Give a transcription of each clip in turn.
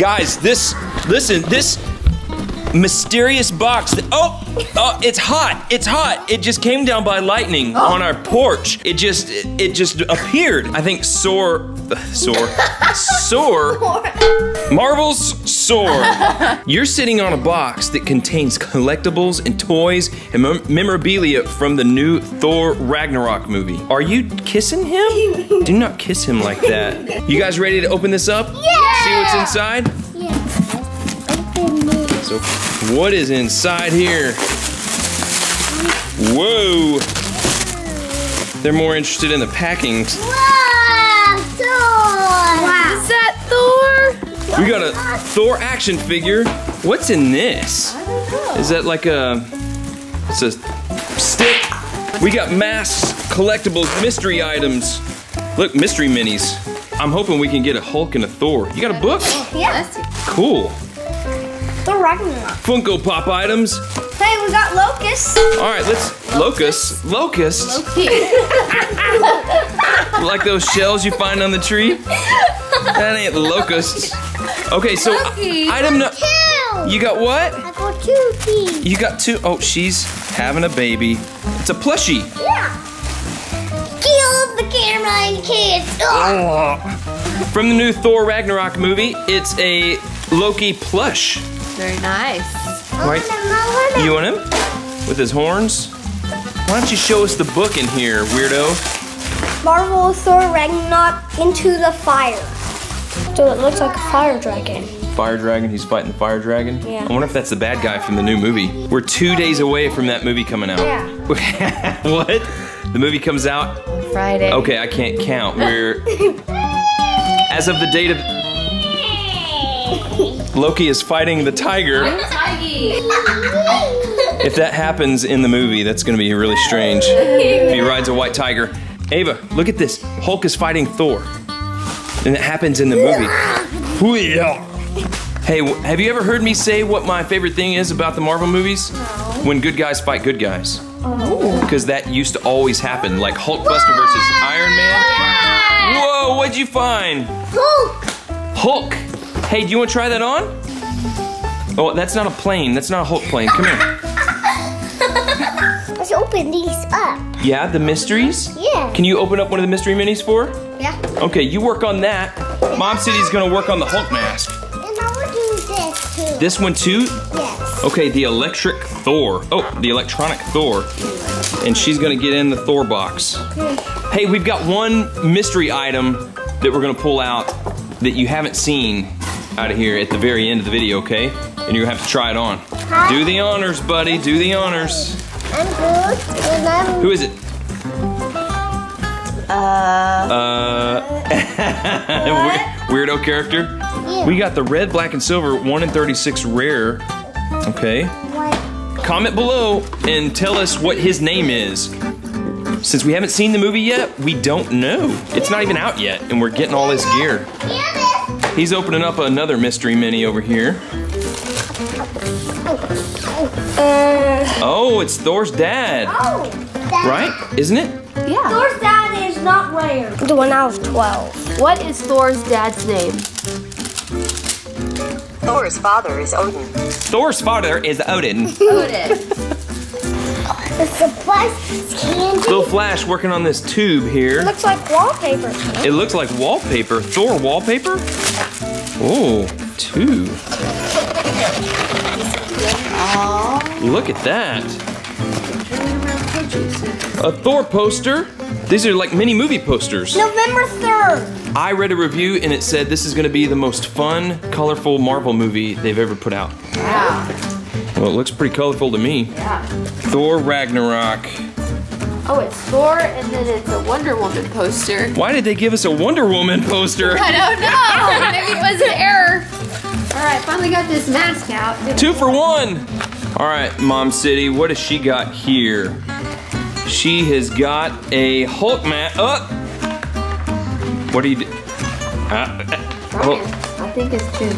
Guys, this, listen, this mysterious box. That, oh, oh, it's hot. It's hot. It just came down by lightning oh. on our porch. It just, it, it just appeared. I think Soar, sore, sore. Marvel's Soar. You're sitting on a box that contains collectibles and toys and mem- memorabilia from the new Thor Ragnarok movie. Are you kissing him? Do not kiss him like that. You guys ready to open this up? Yeah. See what's inside? Yeah. Open it. So, what is inside here? Whoa! They're more interested in the packing. Wow, Thor! Wow. Is that Thor? We got a Thor action figure. What's in this? Is that like a? It's a stick. We got masks, collectibles, mystery items. Look, mystery minis. I'm hoping we can get a Hulk and a Thor. You got a book? Yeah. Cool. Thor Ragnarok. Funko Pop items. Hey, we got Locust. All right, let's locust. Locust. Like those shells you find on the tree? That ain't locusts. Okay, so item no. Two. You got what? I got two teeth. You got two oh she's having a baby. It's a plushie. Yeah. Kill the camera and kids. From the new Thor Ragnarok movie, it's a Loki plush. Very nice. Right? You want him? With his horns? Why don't you show us the book in here, weirdo? Marvel Thor Ragnarok into the fire. So it looks like a fire dragon. Fire Dragon, he's fighting the Fire Dragon. Yeah. I wonder if that's the bad guy from the new movie. We're two days away from that movie coming out. Yeah. what? The movie comes out? Friday. Okay, I can't count. We're. As of the date of. Loki is fighting the tiger. If that happens in the movie, that's gonna be really strange. If he rides a white tiger. Ava, look at this. Hulk is fighting Thor. And it happens in the movie. Hey, have you ever heard me say what my favorite thing is about the Marvel movies? When good guys fight good guys. Oh. Because that used to always happen, like Hulkbuster versus Iron Man. Whoa, what'd you find? Hulk. Hulk! Hey, do you want to try that on? Oh, that's not a plane. That's not a Hulk plane. Come here. Let's open these up. Yeah, the mysteries? Yeah. Can you open up one of the mystery minis for? Yeah. Okay, you work on that. Mom City's gonna work on the Hulk mask. And I will do this too. This one too? Yes. Okay, the electric Thor. Oh, the electronic Thor. And she's gonna get in the Thor box. Hey, we've got one mystery item that we're gonna pull out that you haven't seen out of here at the very end of the video, okay? And you're gonna have to try it on. Do the honors, buddy, do the honors. I'm good. And I'm Who is it? Uh, Uh, weirdo character. We got the red, black, and silver 1 in 36 rare. Okay. white. Comment below and tell us what his name is. Since we haven't seen the movie yet, we don't know. It's not even out yet, and we're getting all this gear. Yeah, He's opening up another mystery mini over here. Uh, Oh, it's Thor's dad, oh. right? Isn't it? yeah. Thor's dad is not rare. The one out of 12. What is Thor's dad's name? Thor's father is Odin. Thor's father is Odin. Odin. The plus candy. Little Flash working on this tube here. Looks like wallpaper. It looks like wallpaper. Thor wallpaper? Oh, two. Look at that. A Thor poster. These are like mini movie posters. November 3rd. I read a review and it said this is going to be the most fun, colorful Marvel movie they've ever put out. Wow. Well, it looks pretty colorful to me. Yeah. Thor Ragnarok. Oh, it's Thor, and then it's a Wonder Woman poster. Why did they give us a Wonder Woman poster? I don't know. Maybe it was an error. All right, finally got this mask out. Two for one. All right, Mom City, what has she got here? She has got a Hulk mat. Oh! What are you do? Uh, Brian, I think it's too.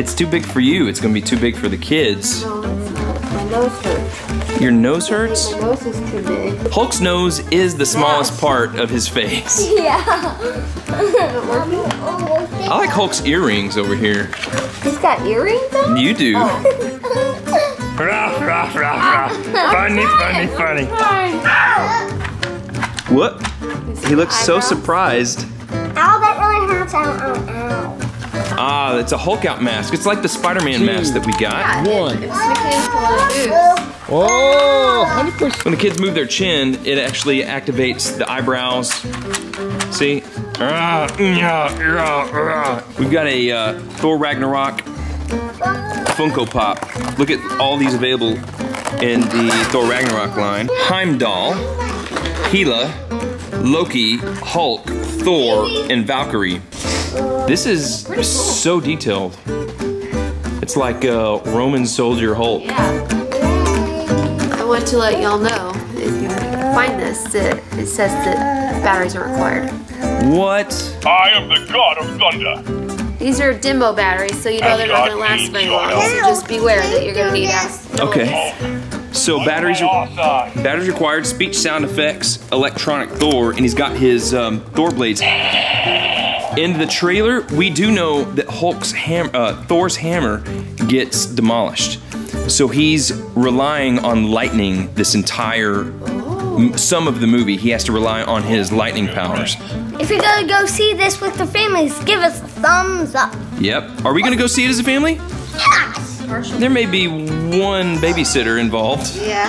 it's too big for you. It's gonna be too big for the kids. No, it's not. My nose hurts. Your nose hurts? My nose is too big. Hulk's nose is the smallest part of his face. Yeah. I like Hulk's earrings over here. He's got earrings on? You do. funny, funny, funny. What? He looks so Eyebrows? surprised. Ow, that really hurts. Ow, ow, ow. Ah, it's a Hulk out mask. It's like the Spider-Man mask that we got. One. It's mechanical and it moves. Oh, 100%. When the kids move their chin, it actually activates the eyebrows. See? Ah, yeah, yeah, yeah. We've got a uh, Thor Ragnarok Funko Pop. Look at all these available in the Thor Ragnarok line. Heimdall, Hela, Loki, Hulk, Thor, and Valkyrie. This is so detailed. It's like a Roman soldier Hulk. Yeah. I want to let y'all know if you find this that it says that batteries are required. What? I am the god of thunder. These are demo batteries, so you know they're not gonna last very long. So just beware that you're gonna need them. Okay. So batteries are batteries required, speech sound effects, electronic Thor, and he's got his um, Thor blades. In the trailer, we do know that Hulk's ham, uh, Thor's hammer gets demolished. So he's relying on lightning this entire m- some of the movie. He has to rely on his lightning powers. If you're gonna go see this with the families, give us a thumbs up. Yep. Are we gonna go see it as a family? Yes. There may be one babysitter involved. Yeah.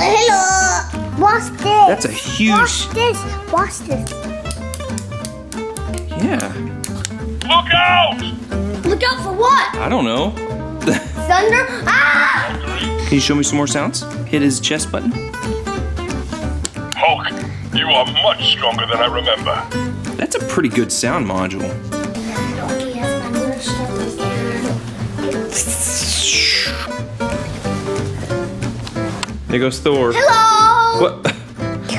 Hello. Watch this. That's a huge. Watch this. Watch this. Yeah. Look out! Look out for what? I don't know. Thunder? Ah! Can you show me some more sounds? Hit his chest button. Hulk, you are much stronger than I remember. That's a pretty good sound module. There goes Thor. Hello. What?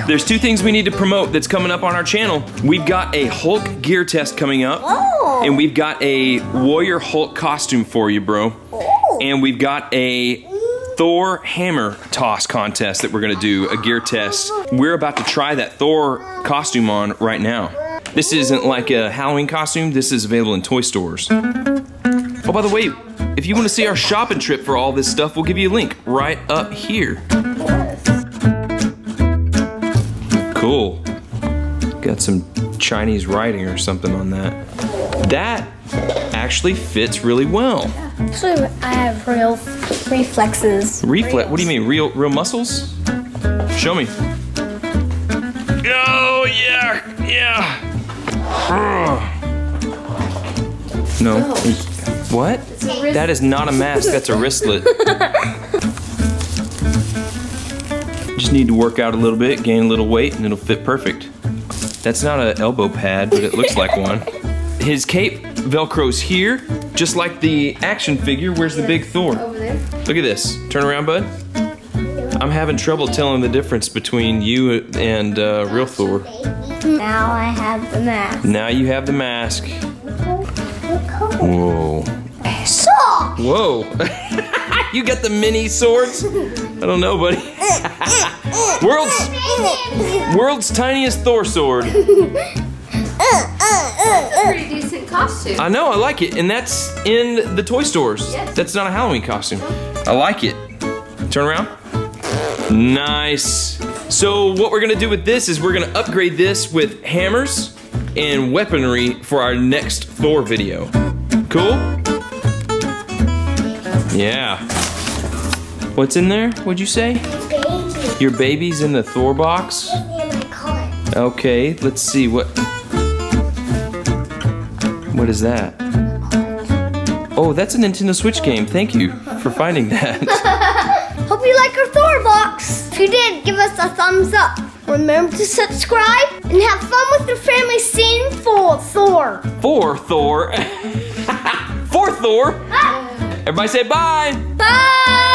There's two things we need to promote that's coming up on our channel. We've got a Hulk gear test coming up. Oh. And we've got a Warrior Hulk costume for you, bro. Oh. And we've got a Thor hammer toss contest that we're gonna do, a gear test. We're about to try that Thor costume on right now. This isn't like a Halloween costume, this is available in toy stores. Oh, by the way, if you wanna see our shopping trip for all this stuff, we'll give you a link right up here. Cool. Got some Chinese writing or something on that. That actually fits really well. Actually, I have real reflexes. Reflex. What do you mean? Real, real muscles? Show me. Oh yeah, yeah. No. What? That is not a mask. That's a wristlet. Just need to work out a little bit, gain a little weight, and it'll fit perfect. That's not an elbow pad, but it looks like one. His cape velcros here, just like the action figure. Where's the big Thor? Over there. Look at this. Turn around, bud. I'm having trouble telling the difference between you and uh, real Thor. Now I have the mask. Now you have the mask. Whoa. So, Whoa. you got the mini swords? I don't know, buddy. world's world's tiniest Thor sword. Pretty decent costume. I know, I like it, and that's in the toy stores. Yes. That's not a Halloween costume. I like it. Turn around. Nice. So what we're gonna do with this is we're gonna upgrade this with hammers and weaponry for our next Thor video. Cool? Yeah. What's in there? What'd you say? baby, Your baby's in the Thor box? and I call. Okay, let's see what. What is that? Oh, that's a Nintendo Switch game. Thank you for finding that. Hope you like our Thor box. If you did, give us a thumbs up. Remember to subscribe and have fun with your family seeing for Thor. For Thor. For Thor. Everybody say bye. Bye.